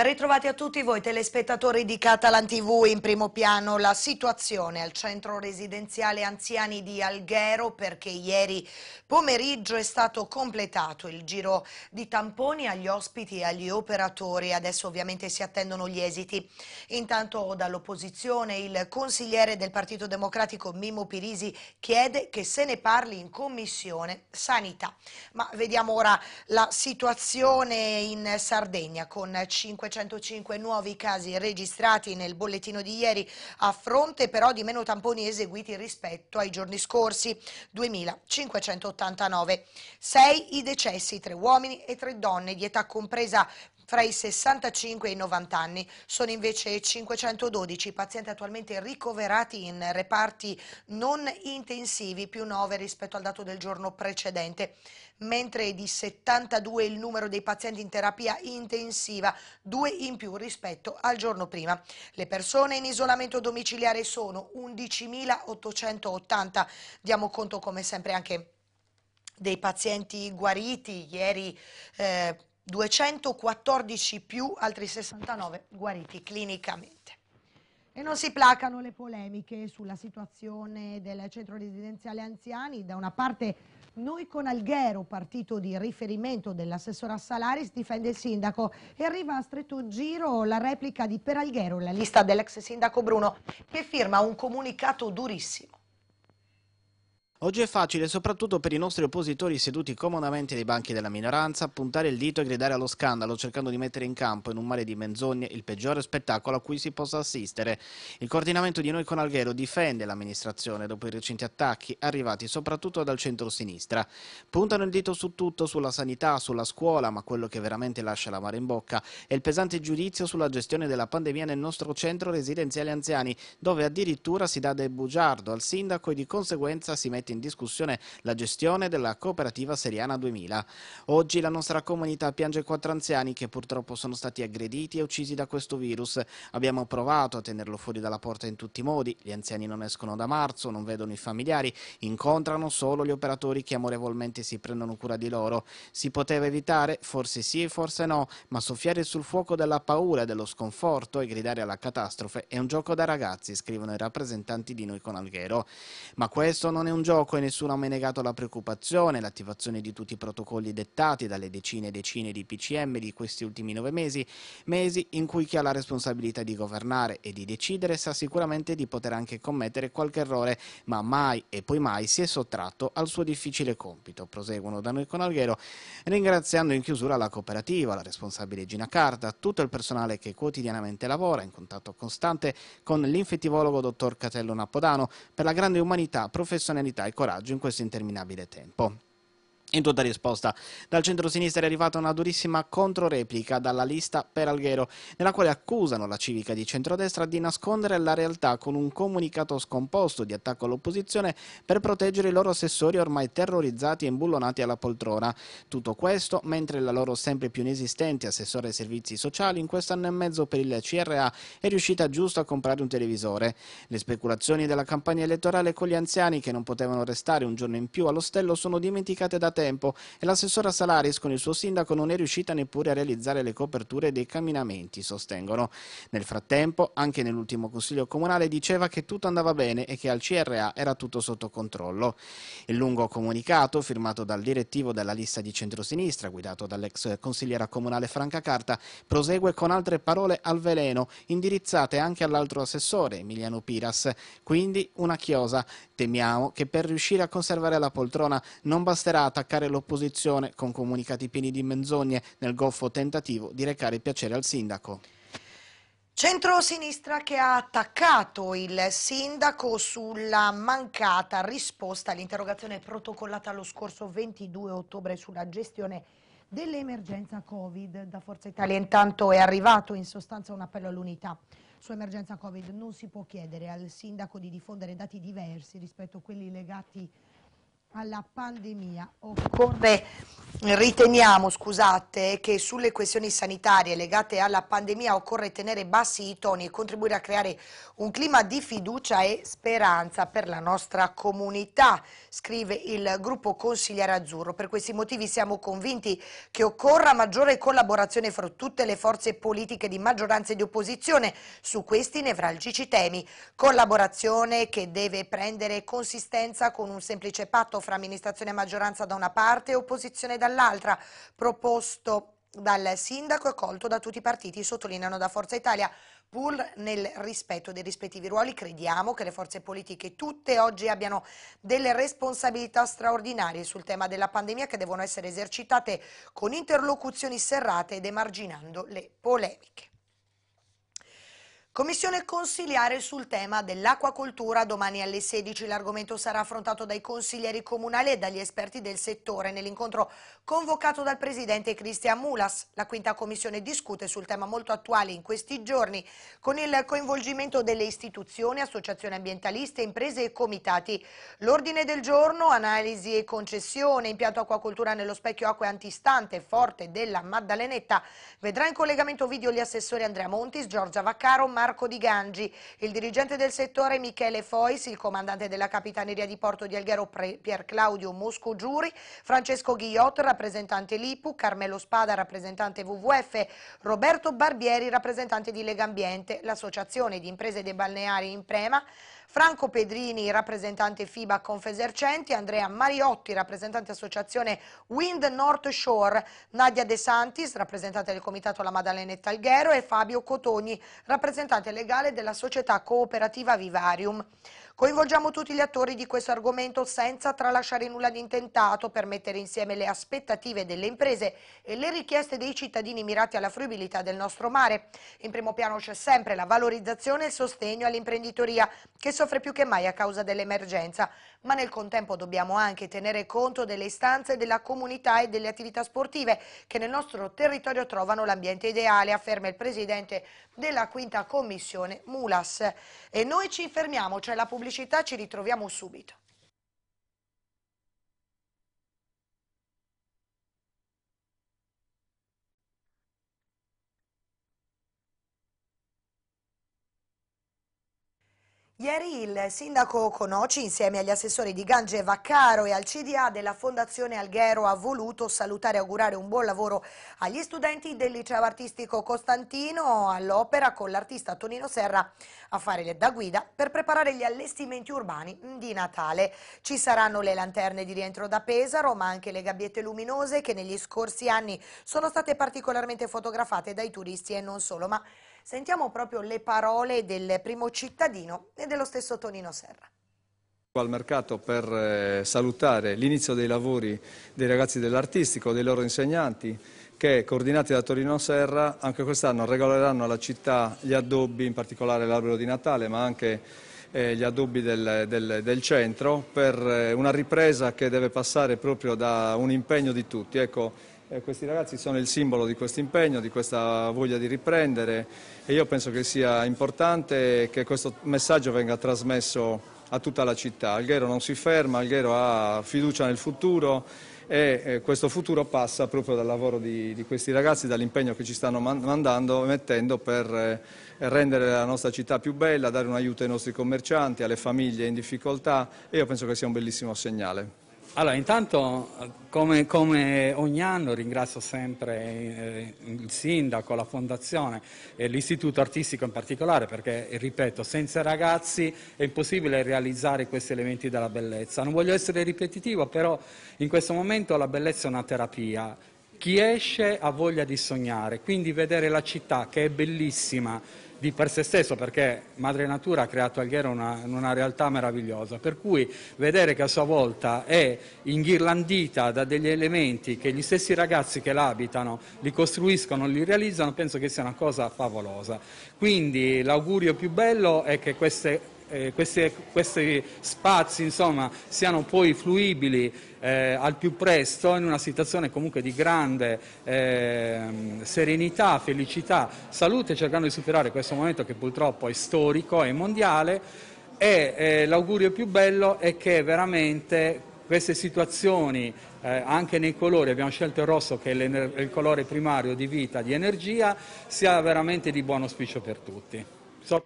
Ben ritrovati a tutti voi telespettatori di Catalan TV, in primo piano la situazione al centro residenziale anziani di Alghero perché ieri pomeriggio è stato completato il giro di tamponi agli ospiti e agli operatori, adesso ovviamente si attendono gli esiti. Intanto dall'opposizione il consigliere del Partito Democratico Mimmo Pirisi chiede che se ne parli in commissione sanità. Ma vediamo ora la situazione in Sardegna con 5 505 nuovi casi registrati nel bollettino di ieri, a fronte però di meno tamponi eseguiti rispetto ai giorni scorsi, 2589. 6 i decessi, 3 uomini e 3 donne di età compresa fra i 65 e i 90 anni. Sono invece 512 i pazienti attualmente ricoverati in reparti non intensivi, più 9 rispetto al dato del giorno precedente, mentre di 72 il numero dei pazienti in terapia intensiva, due in più rispetto al giorno prima. Le persone in isolamento domiciliare sono 11.880. Diamo conto come sempre anche dei pazienti guariti. Ieri eh, 214 più, altri 69 guariti clinicamente. E non si placano le polemiche sulla situazione del centro residenziale anziani. Da una parte noi con Alghero, partito di riferimento dell'assessora Salaris, difende il sindaco e arriva a stretto giro la replica di Per Alghero, la lista dell'ex sindaco Bruno, che firma un comunicato durissimo. Oggi è facile, soprattutto per i nostri oppositori seduti comodamente nei banchi della minoranza, puntare il dito e gridare allo scandalo, cercando di mettere in campo, in un mare di menzogne, il peggiore spettacolo a cui si possa assistere. Il coordinamento di Noi con Alghero difende l'amministrazione dopo i recenti attacchi arrivati soprattutto dal centro-sinistra. Puntano il dito su tutto, sulla sanità, sulla scuola, ma quello che veramente lascia la mare in bocca è il pesante giudizio sulla gestione della pandemia nel nostro centro residenziale anziani, dove addirittura si dà del bugiardo al sindaco e di conseguenza si mette in discussione la gestione della cooperativa Seriana 2000. Oggi la nostra comunità piange quattro anziani che purtroppo sono stati aggrediti e uccisi da questo virus. Abbiamo provato a tenerlo fuori dalla porta in tutti i modi. Gli anziani non escono da marzo, non vedono i familiari, incontrano solo gli operatori che amorevolmente si prendono cura di loro. Si poteva evitare? Forse sì, forse no, ma soffiare sul fuoco della paura e dello sconforto e gridare alla catastrofe è un gioco da ragazzi, scrivono i rappresentanti di noi con Alghero. Ma questo non è un gioco gioco e nessuno ha mai negato la preoccupazione, l'attivazione di tutti i protocolli dettati dalle decine e decine di PCM di questi ultimi nove mesi, mesi in cui chi ha la responsabilità di governare e di decidere sa sicuramente di poter anche commettere qualche errore, ma mai e poi mai si è sottratto al suo difficile compito. Proseguono da noi con Alghero, ringraziando in chiusura la cooperativa, la responsabile Gina Carta, tutto il personale che quotidianamente lavora in contatto costante con l'infettivologo dottor Catello Napodano per la grande umanità, professionalità e coraggio in questo interminabile tempo. In tutta risposta, dal centro-sinistra è arrivata una durissima controreplica dalla lista per Alghero, nella quale accusano la civica di centrodestra di nascondere la realtà con un comunicato scomposto di attacco all'opposizione per proteggere i loro assessori ormai terrorizzati e imbullonati alla poltrona. Tutto questo mentre la loro sempre più inesistente assessore ai servizi sociali in questo anno e mezzo per il CRA è riuscita giusto a comprare un televisore. Le speculazioni della campagna elettorale con gli anziani che non potevano restare un giorno in più all'ostello sono dimenticate da tempo tempo e l'assessora Salaris con il suo sindaco non è riuscita neppure a realizzare le coperture dei camminamenti, sostengono. Nel frattempo, anche nell'ultimo consiglio comunale diceva che tutto andava bene e che al CRA era tutto sotto controllo. Il lungo comunicato, firmato dal direttivo della lista di centrosinistra, guidato dall'ex consigliera comunale Franca Carta, prosegue con altre parole al veleno, indirizzate anche all'altro assessore, Emiliano Piras. Quindi una chiosa. Temiamo che per riuscire a conservare la poltrona non basterà attaccare attaccare l'opposizione con comunicati pieni di menzogne nel goffo tentativo di recare piacere al sindaco. Centro-sinistra che ha attaccato il sindaco sulla mancata risposta all'interrogazione protocollata lo scorso 22 ottobre sulla gestione dell'emergenza Covid. Da Forza Italia intanto è arrivato in sostanza un appello all'unità. Su emergenza Covid non si può chiedere al sindaco di diffondere dati diversi rispetto a quelli legati alla pandemia. Occorre Riteniamo, scusate, che sulle questioni sanitarie legate alla pandemia occorre tenere bassi i toni e contribuire a creare un clima di fiducia e speranza per la nostra comunità, scrive il gruppo consigliere azzurro. Per questi motivi siamo convinti che occorra maggiore collaborazione fra tutte le forze politiche di maggioranza e di opposizione su questi nevralgici temi. Collaborazione che deve prendere consistenza con un semplice patto fra amministrazione e maggioranza da una parte e opposizione dall'altra proposto dal sindaco e accolto da tutti i partiti, sottolineano da Forza Italia. Pur nel rispetto dei rispettivi ruoli, crediamo che le forze politiche tutte oggi abbiano delle responsabilità straordinarie sul tema della pandemia che devono essere esercitate con interlocuzioni serrate ed emarginando le polemiche. Commissione consiliare sul tema dell'acquacoltura. Domani alle 16 l'argomento sarà affrontato dai consiglieri comunali e dagli esperti del settore nell'incontro convocato dal presidente Cristian Mulas. La quinta commissione discute sul tema molto attuale in questi giorni con il coinvolgimento delle istituzioni, associazioni ambientaliste, imprese e comitati. L'ordine del giorno, analisi e concessione, impianto acquacoltura nello specchio acque antistante forte della Maddalenetta. Vedrà in collegamento video gli assessori Andrea Montis, Giorgia Vaccaro, Marco Di Gangi, il dirigente del settore Michele Fois, il comandante della Capitaneria di Porto di Alghero Pier Claudio Mosco Giuri, Francesco Ghiot, rappresentante Lipu, Carmelo Spada, rappresentante WWF, Roberto Barbieri, rappresentante di Lega Ambiente, l'Associazione di Imprese dei Balneari in Prema, Franco Pedrini, rappresentante FIBA Confesercenti, Andrea Mariotti, rappresentante associazione Wind North Shore, Nadia De Santis, rappresentante del Comitato La Maddalenetta Alghero e Fabio Cotogni, rappresentante legale della società cooperativa Vivarium. Coinvolgiamo tutti gli attori di questo argomento senza tralasciare nulla di intentato per mettere insieme le aspettative delle imprese e le richieste dei cittadini mirati alla fruibilità del nostro mare. In primo piano c'è sempre la valorizzazione e il sostegno all'imprenditoria che soffre più che mai a causa dell'emergenza, ma nel contempo dobbiamo anche tenere conto delle istanze della comunità e delle attività sportive che nel nostro territorio trovano l'ambiente ideale, afferma il presidente della quinta commissione Mulas. E noi ci fermiamo, c'è la pubblicità, ci ritroviamo subito. Ieri il sindaco Conoci, insieme agli assessori di Gange Vaccaro e al CDA della Fondazione Alghero, ha voluto salutare e augurare un buon lavoro agli studenti del liceo artistico Costantino all'opera con l'artista Tonino Serra a fare da guida per preparare gli allestimenti urbani di Natale. Ci saranno le lanterne di rientro da Pesaro, ma anche le gabbiette luminose che negli scorsi anni sono state particolarmente fotografate dai turisti e non solo, ma Sentiamo proprio le parole del primo cittadino e dello stesso Tonino Serra al mercato per eh, salutare l'inizio dei lavori dei ragazzi dell'artistico, dei loro insegnanti che coordinati da Torino Serra anche quest'anno regaleranno alla città gli addobbi, in particolare l'albero di Natale ma anche eh, gli addobbi del, del, del centro per eh, una ripresa che deve passare proprio da un impegno di tutti. Ecco, eh, questi ragazzi sono il simbolo di questo impegno, di questa voglia di riprendere e io penso che sia importante che questo messaggio venga trasmesso a tutta la città. Alghero non si ferma, Alghero ha fiducia nel futuro e eh, questo futuro passa proprio dal lavoro di, di questi ragazzi, dall'impegno che ci stanno mandando e mettendo per eh, rendere la nostra città più bella, dare un aiuto ai nostri commercianti, alle famiglie in difficoltà e io penso che sia un bellissimo segnale. Allora, intanto, come, come, ogni anno, ringrazio sempre eh, il sindaco, la fondazione e l'istituto artistico in particolare, perché, ripeto, senza ragazzi è impossibile realizzare questi elementi della bellezza. Non voglio essere ripetitivo, però in questo momento la bellezza è una terapia. Chi esce ha voglia di sognare, quindi vedere la città che è bellissima, di per se stesso, perché Madre Natura ha creato Alghero una, una realtà meravigliosa, per cui vedere che a sua volta è inghirlandita da degli elementi che gli stessi ragazzi che l'abitano li costruiscono, li realizzano, penso che sia una cosa favolosa. Quindi l'augurio più bello è che queste eh, questi, questi, spazi insomma, siano poi fruibili eh, al più presto in una situazione comunque di grande eh, serenità, felicità, salute, cercando di superare questo momento che purtroppo è storico, è mondiale e eh, l'augurio più bello è che veramente queste situazioni eh, anche nei colori, abbiamo scelto il rosso che è il colore primario di vita, di energia, sia veramente di buon auspicio per tutti. So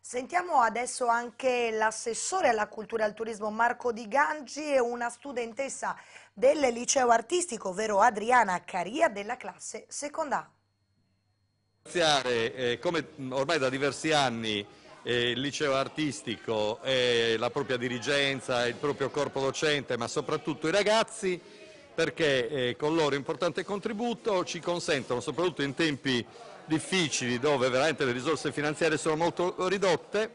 Sentiamo adesso anche l'assessore alla cultura e al turismo Marco Di Gangi e una studentessa del liceo artistico, ovvero Adriana Caria della classe seconda. Eh, come ormai da diversi anni eh, il liceo artistico, eh, la propria dirigenza, il proprio corpo docente, ma soprattutto i ragazzi, perché eh, con il loro importante contributo ci consentono, soprattutto in tempi difficili dove veramente le risorse finanziarie sono molto ridotte,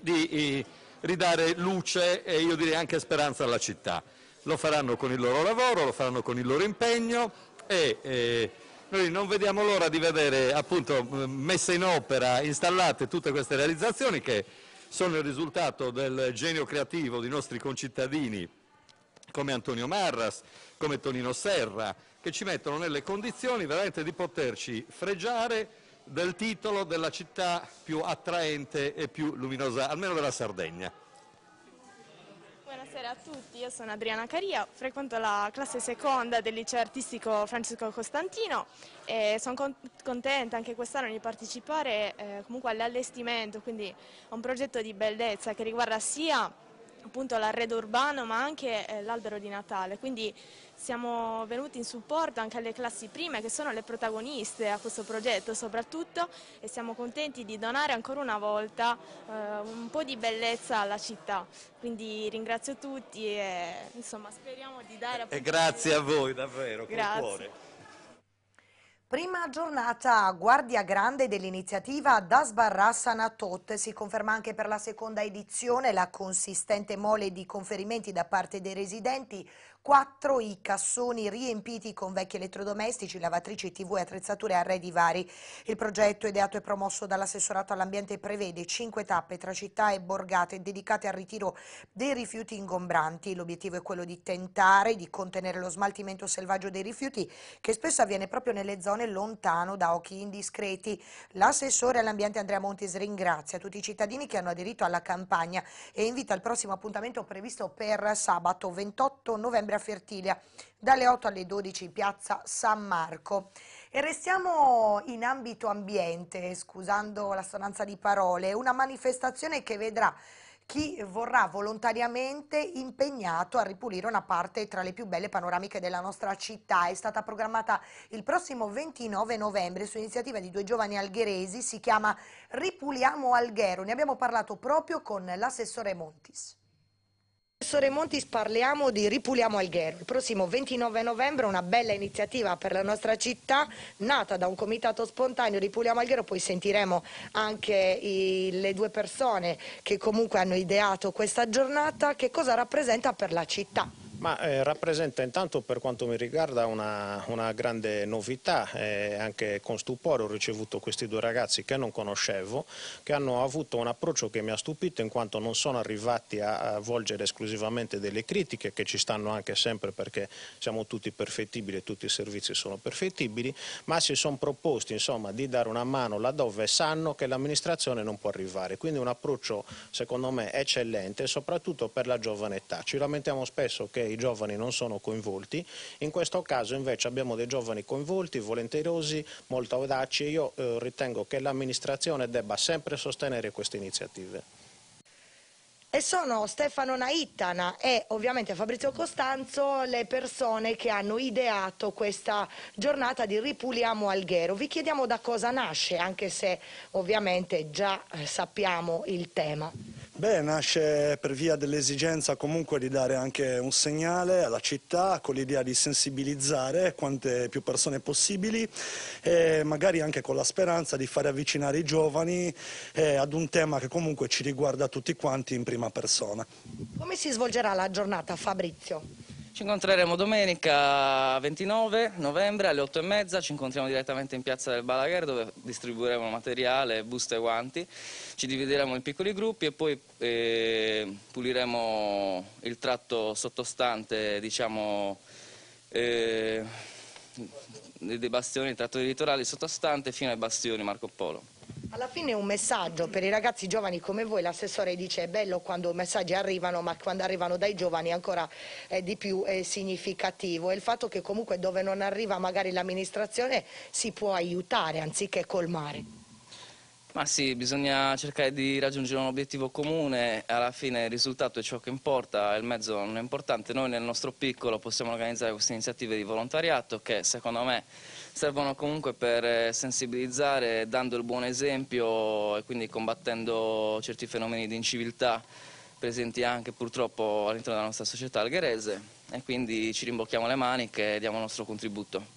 di ridare luce e io direi anche speranza alla città. Lo faranno con il loro lavoro, lo faranno con il loro impegno e eh, noi non vediamo l'ora di vedere appunto messe in opera, installate tutte queste realizzazioni che sono il risultato del genio creativo dei nostri concittadini come Antonio Marras, come Tonino Serra, che ci mettono nelle condizioni veramente di poterci fregiare del titolo della città più attraente e più luminosa, almeno della Sardegna. Buonasera a tutti, io sono Adriana Caria, frequento la classe seconda del liceo artistico Francesco Costantino e sono contenta anche quest'anno di partecipare eh, comunque all'allestimento, quindi a un progetto di bellezza che riguarda sia appunto l'arredo urbano ma anche eh, l'albero di Natale, quindi siamo venuti in supporto anche alle classi prime che sono le protagoniste a questo progetto soprattutto e siamo contenti di donare ancora una volta eh, un po' di bellezza alla città, quindi ringrazio tutti e insomma speriamo di dare... E grazie a voi davvero, grazie. cuore. Prima giornata Guardia Grande dell'iniziativa Das Barrassa Natot. Si conferma anche per la seconda edizione la consistente mole di conferimenti da parte dei residenti 4 i cassoni riempiti con vecchi elettrodomestici, lavatrici, tv e attrezzature e arredi vari. Il progetto ideato e promosso dall'assessorato all'ambiente prevede 5 tappe tra città e borgate dedicate al ritiro dei rifiuti ingombranti. L'obiettivo è quello di tentare di contenere lo smaltimento selvaggio dei rifiuti che spesso avviene proprio nelle zone lontano da occhi indiscreti. L'assessore all'ambiente Andrea Montis ringrazia tutti i cittadini che hanno aderito alla campagna e invita al prossimo appuntamento previsto per sabato 28 novembre a Fertilia dalle 8 alle 12 in piazza San Marco. E restiamo in ambito ambiente, scusando la sonanza di parole, una manifestazione che vedrà chi vorrà volontariamente impegnato a ripulire una parte tra le più belle panoramiche della nostra città. È stata programmata il prossimo 29 novembre su iniziativa di due giovani algheresi, si chiama Ripuliamo Alghero. Ne abbiamo parlato proprio con l'assessore Montis. Professore Montis, parliamo di Ripuliamo Alghero. Il prossimo 29 novembre una bella iniziativa per la nostra città, nata da un comitato spontaneo Ripuliamo Alghero, poi sentiremo anche i, le due persone che comunque hanno ideato questa giornata, che cosa rappresenta per la città. Ma eh, rappresenta intanto per quanto mi riguarda una, una grande novità, eh, anche con stupore ho ricevuto questi due ragazzi che non conoscevo, che hanno avuto un approccio che mi ha stupito in quanto non sono arrivati a, a volgere esclusivamente delle critiche che ci stanno anche sempre perché siamo tutti perfettibili e tutti i servizi sono perfettibili, ma si sono proposti insomma, di dare una mano laddove sanno che l'amministrazione non può arrivare, quindi un approccio secondo me eccellente soprattutto per la giovane età. Ci lamentiamo spesso che i giovani non sono coinvolti, in questo caso invece abbiamo dei giovani coinvolti, volenterosi, molto audaci e io eh, ritengo che l'amministrazione debba sempre sostenere queste iniziative. E sono Stefano Naittana e ovviamente Fabrizio Costanzo le persone che hanno ideato questa giornata di Ripuliamo Alghero. Vi chiediamo da cosa nasce, anche se ovviamente già eh, sappiamo il tema. Beh, nasce per via dell'esigenza comunque di dare anche un segnale alla città con l'idea di sensibilizzare quante più persone possibili e magari anche con la speranza di fare avvicinare i giovani eh, ad un tema che comunque ci riguarda tutti quanti in prima persona. Come si svolgerà la giornata Fabrizio? Ci incontreremo domenica 29 novembre alle 8 e mezza, ci incontriamo direttamente in piazza del Balaguer dove distribuiremo materiale, buste e guanti, ci divideremo in piccoli gruppi e poi eh, puliremo il tratto sottostante, diciamo, eh, dei bastioni, il tratto dei litorali sottostante fino ai bastioni Marco Polo. Alla fine un messaggio per i ragazzi giovani come voi, l'assessore dice è bello quando messaggi arrivano ma quando arrivano dai giovani ancora è di più è significativo. E il fatto che comunque dove non arriva magari l'amministrazione si può aiutare anziché colmare. Ma sì, bisogna cercare di raggiungere un obiettivo comune, alla fine il risultato è ciò che importa, il mezzo non è importante, noi nel nostro piccolo possiamo organizzare queste iniziative di volontariato che secondo me servono comunque per eh, sensibilizzare dando il buon esempio e quindi combattendo certi fenomeni di inciviltà presenti anche purtroppo all'interno della nostra società algherese e quindi ci rimbocchiamo le maniche e diamo il nostro contributo.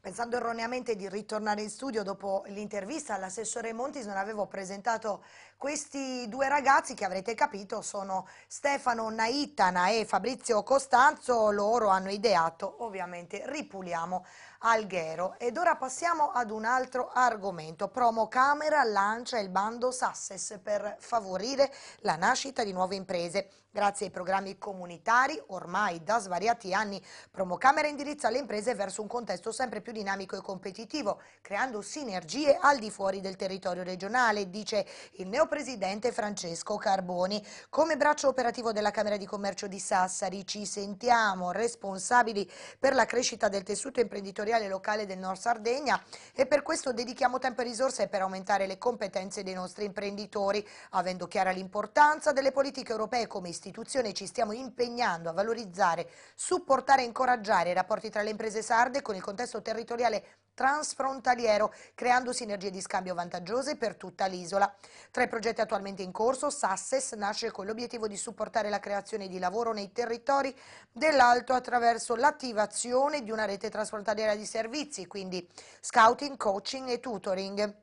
Pensando erroneamente di ritornare in studio dopo l'intervista all'assessore Montis non avevo presentato questi due ragazzi che avrete capito sono Stefano Naitana e Fabrizio Costanzo, loro hanno ideato ovviamente Ripuliamo Alghero. Ed ora passiamo ad un altro argomento. Promo Camera lancia il bando Sasses per favorire la nascita di nuove imprese. Grazie ai programmi comunitari, ormai da svariati anni, Promocamera indirizza le imprese verso un contesto sempre più dinamico e competitivo, creando sinergie al di fuori del territorio regionale, dice il neopresidente Francesco Carboni. Come braccio operativo della Camera di Commercio di Sassari ci sentiamo responsabili per la crescita del tessuto imprenditoriale locale del Nord Sardegna e per questo dedichiamo tempo e risorse per aumentare le competenze dei nostri imprenditori, avendo chiara l'importanza delle politiche europee come istituzione ci stiamo impegnando a valorizzare, supportare e incoraggiare i rapporti tra le imprese sarde con il contesto territoriale transfrontaliero, creando sinergie di scambio vantaggiose per tutta l'isola. Tra i progetti attualmente in corso, Sasses nasce con l'obiettivo di supportare la creazione di lavoro nei territori dell'Alto attraverso l'attivazione di una rete transfrontaliera di servizi, quindi scouting, coaching e tutoring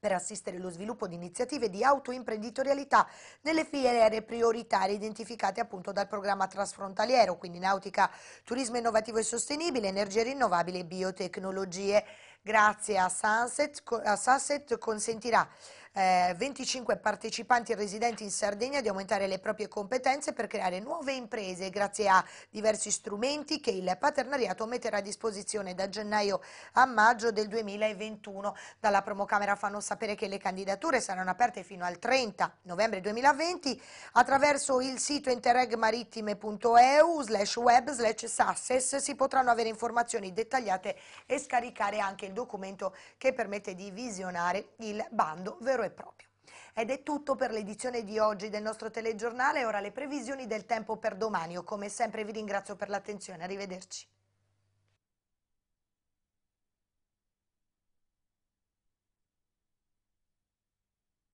per assistere allo sviluppo di iniziative di autoimprenditorialità nelle filiere prioritarie identificate appunto dal programma trasfrontaliero, quindi nautica, turismo innovativo e sostenibile, energie rinnovabili e biotecnologie. Grazie a Sunset, a Sunset consentirà eh, 25 partecipanti residenti in Sardegna di aumentare le proprie competenze per creare nuove imprese. Grazie a diversi strumenti che il paternariato metterà a disposizione da gennaio a maggio del 2021. Dalla Promocamera fanno sapere che le candidature saranno aperte fino al 30 novembre 2020 attraverso il sito interregmarittime.eu slash web slash success si potranno avere informazioni dettagliate e scaricare anche il documento che permette di visionare il bando vero vero e proprio. Ed è tutto per l'edizione di oggi del nostro telegiornale, ora le previsioni del tempo per domani. Io come sempre vi ringrazio per l'attenzione, arrivederci.